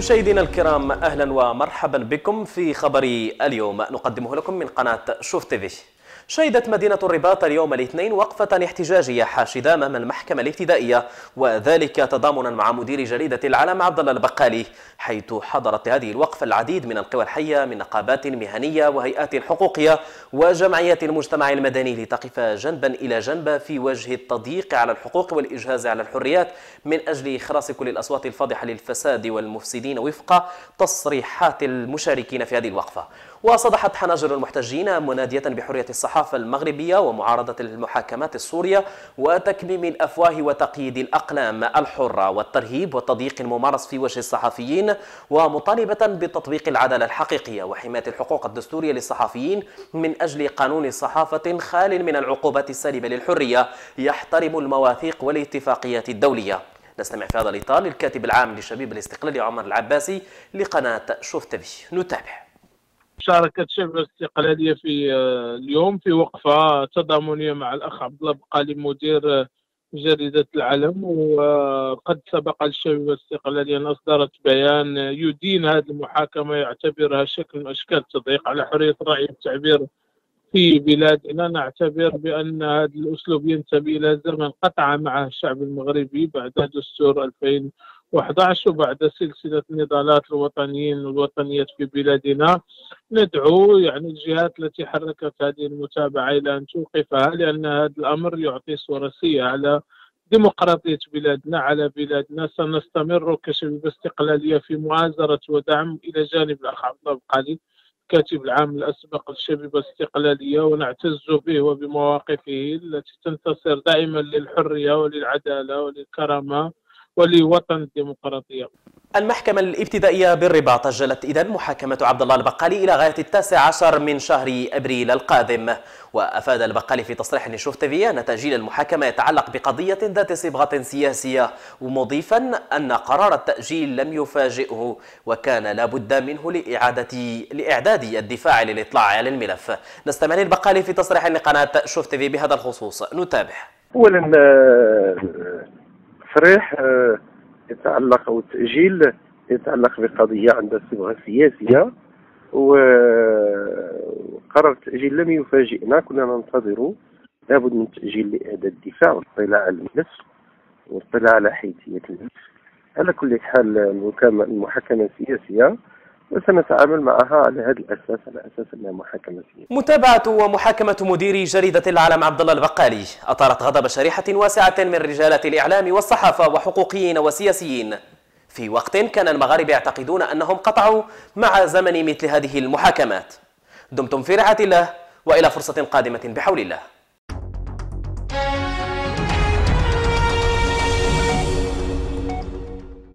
مشاهدينا الكرام أهلا ومرحبا بكم في خبر اليوم. نقدمه لكم من قناة شوف تيفي شهدت مدينة الرباط اليوم الاثنين وقفة احتجاجية حاشدة أمام المحكمة الابتدائية وذلك تضامنا مع مدير جريدة العلم عبد الله البقالي حيث حضرت هذه الوقفة العديد من القوى الحية من نقابات مهنية وهيئات حقوقية وجمعيات المجتمع المدني لتقف جنبا إلى جنب في وجه التضييق على الحقوق والإجهاز على الحريات من أجل إخراس كل الأصوات الفاضحة للفساد والمفسدين وفق تصريحات المشاركين في هذه الوقفة. وصدحت حناجر المحتجين منادية بحرية الصحافة المغربية ومعارضة المحاكمات السورية وتكميم الأفواه وتقييد الأقلام الحرة والترهيب والتضييق الممارس في وجه الصحفيين ومطالبة بتطبيق العدالة الحقيقية وحماية الحقوق الدستورية للصحفيين من أجل قانون صحافة خال من العقوبات السالبة للحرية يحترم المواثيق والاتفاقيات الدولية. نستمع في هذا الإطار للكاتب العام لشبيب الاستقلال عمر العباسي لقناة شوف تبي نتابع. شاركت شبه الاستقلالية في اليوم في وقفة تضامنية مع الأخ عبد الله بقالي مدير جريدة العلم. وقد سبق للشباب الاستقلالية أن أصدرت بيان يدين هذه المحاكمة يعتبرها شكل من أشكال التضييق على حرية الراي والتعبير في بلادنا. نعتبر بأن هذا الأسلوب ينتمي إلى زمن قطع معه الشعب المغربي بعد دستور 2000 و11 وبعد سلسلة النضالات الوطنيين والوطنيات في بلادنا. ندعو يعني الجهات التي حركت هذه المتابعة إلى أن توقفها لأن هذا الأمر يعطي صورة سيئة على ديمقراطية بلادنا على بلادنا. سنستمر كشباب استقلالية في مؤازرة ودعم إلى جانب الأخ عبد الله القالي الكاتب العام الأسبق للشبيبة الاستقلالية ونعتز به وبمواقفه التي تنتصر دائما للحرية وللعدالة وللكرامة. ولوطن الديمقراطية. المحكمة الابتدائية بالرباط أجلت إذن محاكمة عبد الله البقالي إلى غاية التاسع عشر من شهر أبريل القادم. وأفاد البقالي في تصريح لشوف تيفي أن تأجيل المحاكمة يتعلق بقضية ذات صبغة سياسية ومضيفا أن قرار التأجيل لم يفاجئه وكان لابد منه لإعادة لإعداد الدفاع للإطلاع على الملف. نستمع للبقالي في تصريح لقناة شوف تيفي بهذا الخصوص. نتابع. أولا تصريح يتعلق أو التاجيل يتعلق بقضية عندها صبغه سياسيه وقرار التاجيل لم يفاجئنا. كنا ننتظر لابد من تأجيل لاعداد الدفاع والاطلاع على الملف والاطلاع على حيثية الملف على كل حال المحاكمة سياسيه وسنتعامل معها على هذا الأساس على أساس إنها محاكمة. متابعة ومحاكمة مدير جريدة العالم عبد الله البقالي اثارت غضب شريحة واسعة من رجالة الإعلام والصحافة وحقوقيين وسياسيين. في وقت كان المغاربه يعتقدون أنهم قطعوا مع زمن مثل هذه المحاكمات. دمتم في رعاية الله وإلى فرصة قادمة بحول الله.